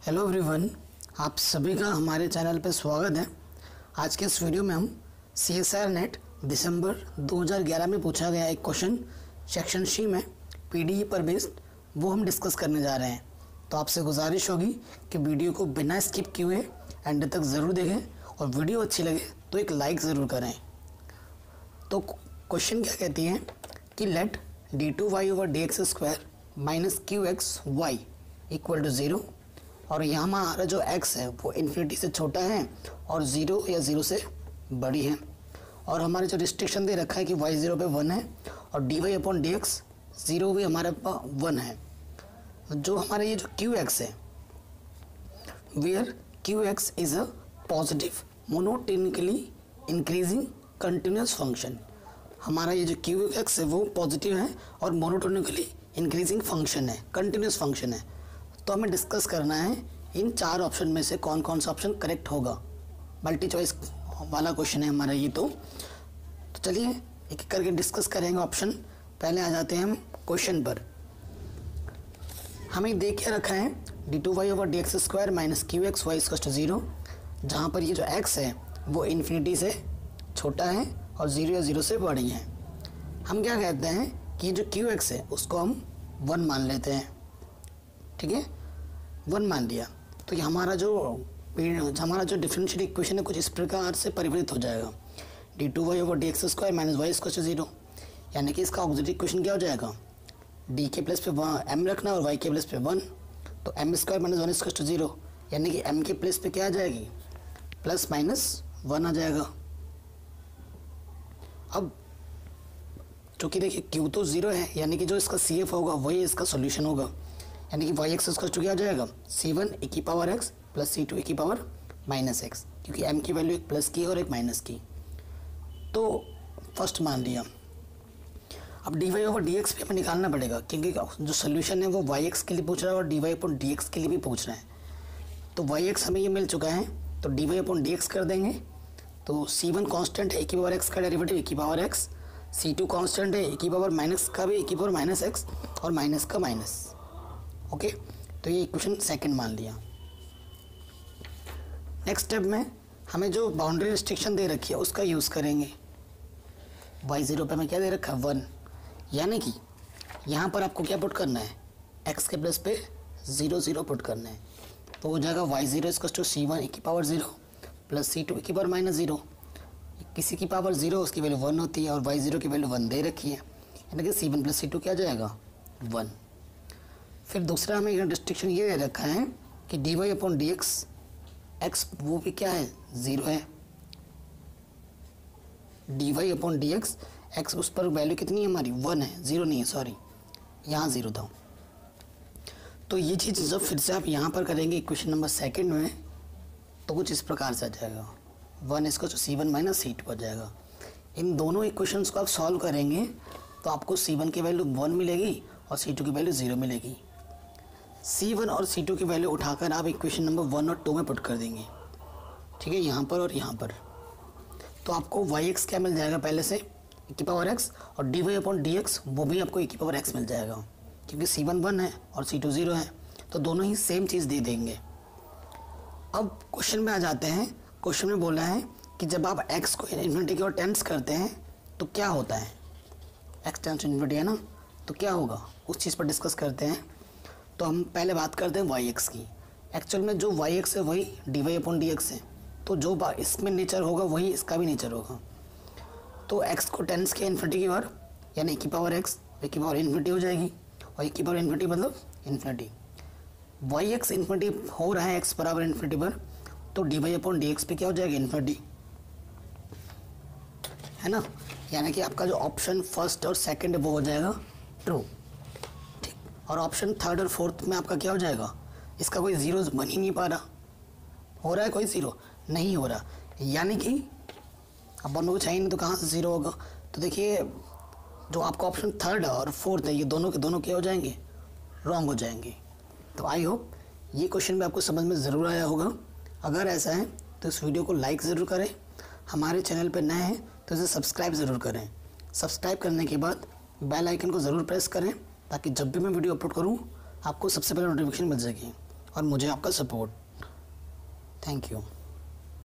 Hello everyone आप सभी का हमारे चैनल पर स्वागत है। आज के इस वीडियो में हम सी एस आर नेट दिसंबर 2011 में पूछा गया एक क्वेश्चन सेक्शन सी में पीडीई पर बेस्ड वो हम डिस्कस करने जा रहे हैं। तो आपसे गुजारिश होगी कि वीडियो को बिना स्किप किए हुए एंड तक ज़रूर देखें और वीडियो अच्छी लगे तो एक लाइक ज़रूर करें। तो क्वेश्चन क्या कहती है कि let d two y over d x square minus q x y equal to zero और यहाँ हमारा जो x है, वो इन्फिनिटी से छोटा है और ज़ीरो या ज़ीरो से बड़ी है। और हमारे जो रिस्ट्रिक्शन दे रखा है कि y ज़ीरो पे वन है और d y upon d x zero भी हमारे पास वन है। जो हमारा ये जो क्यू एक्स है where q x is a positive monotonically increasing continuous function हमारा ये जो क्यू एक्स है, वो पॉजिटिव है और मोनोटोनिकली इंक्रीजिंग फ़ंक्शन है कंटिन्यूस फ़ंक्शन है। तो हमें डिस्कस करना है इन चार ऑप्शन में से कौन कौन सा ऑप्शन करेक्ट होगा। मल्टी चॉइस वाला क्वेश्चन है हमारा ये तो। तो चलिए एक एक करके डिस्कस करेंगे ऑप्शन पहले आ जाते हैं हम क्वेश्चन पर। हमें देख के रखा है d two y over d x square minus q x y स्कस्ट zero जहाँ पर ये जो एक्स है, वो इन्फिनिटी से छोटा है और ज़ीरो या ज़ीरो से बड़ी है। हम क्या कहते हैं कि जो क्यू एक्स है, उसको हम वन मान लेते हैं। ठीक है? वन मान लिया तो ये हमारा जो हमारा जो डिफरेंशियल इक्वेशन है कुछ इस प्रकार से परिवर्तित हो जाएगा। D two y over d x square minus y square से ज़ीरो यानी कि इसका ऑक्सीजन इक्वेशन क्या हो जाएगा? डी के प्लस पे वन एम रखना और वाई के प्लस पे वन तो m square minus one square zero यानी कि एम के प्लस पे क्या आ जाएगी? प्लस माइनस वन आ जाएगा। अब, चूँकि देखिए क्यू तो ज़ीरो है, यानी कि जो इसका सी एफ़ होगा, वही इसका सोल्यूशन होगा। यानी कि वाई एक्स उसका क्या हो जाएगा। सी वन ए की power x plus c two a की पावर माइनस एक्स क्योंकि एम की वैल्यू एक प्लस की और एक माइनस की। तो फ़र्स्ट मान लिया। अब d y over d x भी हमें निकालना पड़ेगा, क्योंकि जो सोल्यूशन है वो वाई एक्स के लिए पूछ रहा है और d y upon d x के लिए भी पूछ रहा है। तो वाई एक्स हमें ये मिल चुका है तो d y upon d x कर देंगे। तो सी वन कॉन्स्टेंट है ए की पावर एक्स का डेरिवेटिव ए की power x c two constant है ए की पावर माइनस का भी ए की पावर माइनस एक्स और माइनस का माइनस ओके? तो ये इक्वेशन सेकंड मान लिया। नेक्स्ट स्टेप में हमें जो बाउंड्री रिस्ट्रिक्शन दे रखी है, उसका यूज़ करेंगे। वाई ज़ीरो पर हमें क्या दे रखा है? वन यानी कि यहाँ पर आपको क्या पुट करना है? एक्स के प्लस पे ज़ीरो ज़ीरो पुट करना है। तो हो जाएगा वाई ज़ीरो इसको टू सी वन की power zero plus c two की पावर माइनस ज़ीरो किसी की पावर ज़ीरो उसकी वैल्यू वन होती है और वाई ज़ीरो की वैल्यू वन दे रखी है। यानी कि c one plus c two क्या जाएगा? वन फिर दूसरा हमें यहाँ डिस्ट्रिक्शन ये दे रखा है कि d y upon d x x वो भी क्या है? ज़ीरो है। D y upon d x x उस पर वैल्यू कितनी है हमारी? वन है। ज़ीरो नहीं है सॉरी यहाँ ज़ीरो था। तो ये चीज़ जब फिर से आप यहाँ पर करेंगे इक्वेशन नंबर सेकेंड में तो कुछ इस प्रकार से आ जाएगा। वन इसको तो c one minus c two आ जाएगा। इन दोनों इक्वेशंस को आप सॉल्व करेंगे तो आपको सी वन की वैल्यू वन मिलेगी और सी टू की वैल्यू ज़ीरो मिलेगी। सी वन और सी टू की वैल्यू उठाकर आप इक्वेशन नंबर वन और टू में पुट कर देंगे। ठीक है? यहाँ पर और यहाँ पर। तो आपको वाई एक्स क्या मिल जाएगा पहले से? ए की पावर एक्स और d y upon d x वो भी आपको ए की पावर एक्स मिल जाएगा। क्योंकि सी वन वन है और सी टू ज़ीरो है तो दोनों ही सेम चीज़ दे देंगे। अब क्वेश्चन में आ जाते हैं। क्वेश्चन में बोला है कि जब आप एक्स को इन्फिनिटी की ओर टेंस करते हैं तो क्या होता है? एक्स टेंस इन्फिनिटी है ना? तो क्या होगा? उस चीज़ पर डिस्कस करते हैं। तो हम पहले बात करते हैं वाई एक्स की। एक्चुअल में जो वाई एक्स है, वही d y upon d x है। तो जो इसमें नेचर होगा, वही इसका भी नेचर होगा। तो एक्स को टेंस के इन्फिनिटी की ओर यानी की पावर एक्स ए की पावर इन्फिनिटी हो जाएगी। और एक की पावर इन्फिनिटी मतलब इन्फिनिटी वाई एक्स इन्फिनिटी हो रहा है एक्स बराबर इन्फिनिटी पर तो d y upon d x पे क्या हो जाएगा? इन्फिनिटी है ना? यानी कि आपका जो ऑप्शन फ़र्स्ट और सेकंड वो हो जाएगा ट्रू और ऑप्शन थर्ड और फोर्थ में आपका क्या हो जाएगा? इसका कोई ज़ीरो बन ही नहीं पा रहा। हो रहा है कोई ज़ीरो नहीं हो रहा। यानी कि अब बनोगे चाहिए नहीं तो कहाँ से ज़ीरो होगा? तो देखिए, जो आपका ऑप्शन थर्ड और फोर्थ है, ये दोनों के दोनों क्या हो जाएँगे? रॉन्ग हो जाएँगे। तो आई होप ये क्वेश्चन भी आपको समझ में ज़रूर आया होगा। अगर ऐसा है तो इस वीडियो को लाइक ज़रूर करें। हमारे चैनल पर नए हैं तो इसे सब्सक्राइब ज़रूर करें। सब्सक्राइब करने के बाद बेल आइकन को ज़रूर प्रेस करें। ताकि जब भी मैं वीडियो अपलोड करूँ, आपको सबसे पहले नोटिफिकेशन मिल सके और मुझे आपका सपोर्ट थैंक यू